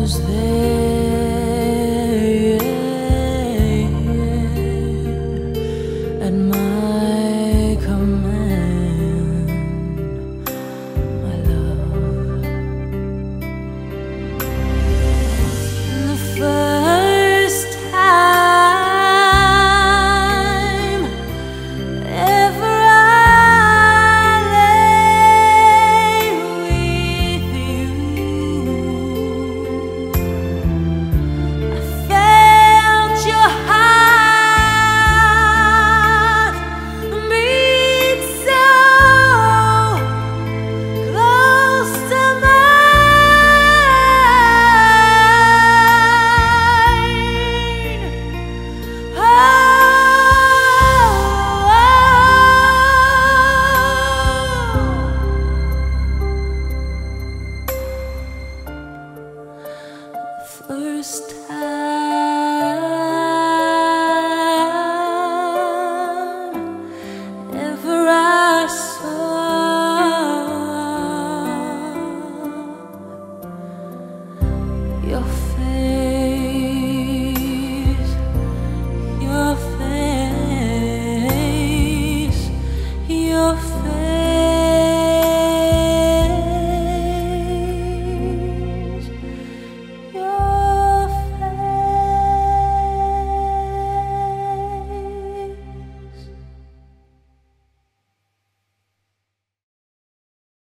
was there at my first time.